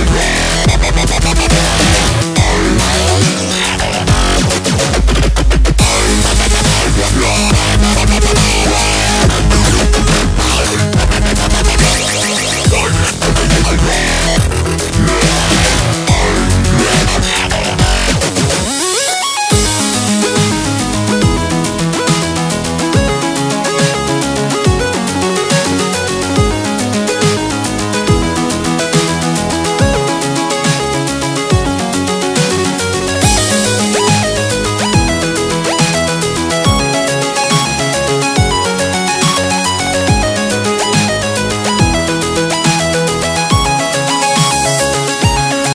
Yeah.